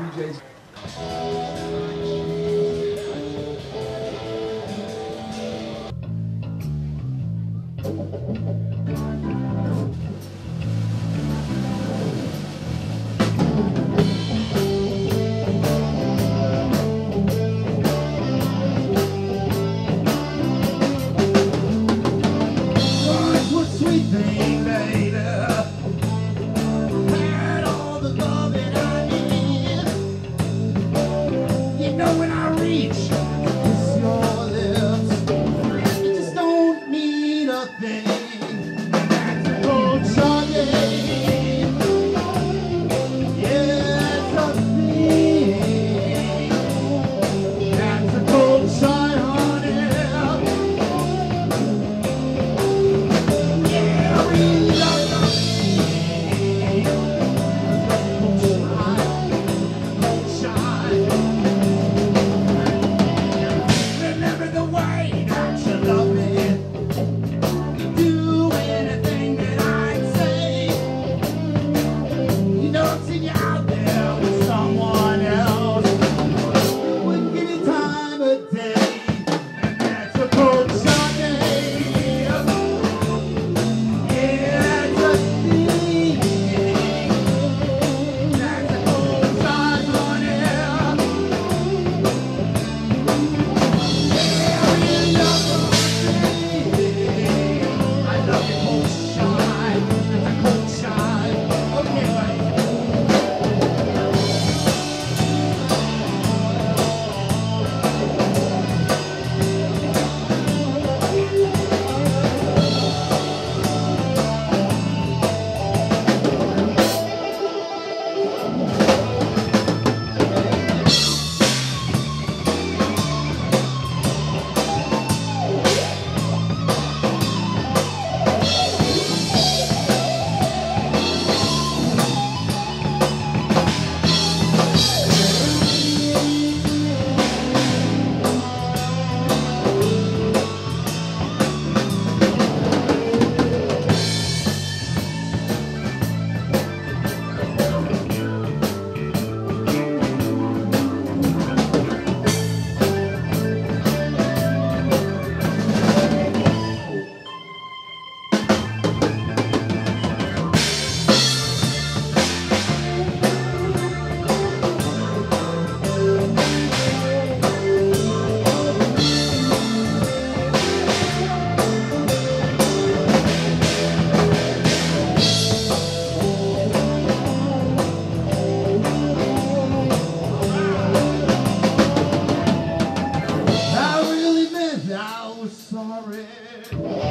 What sweet thing, sorry.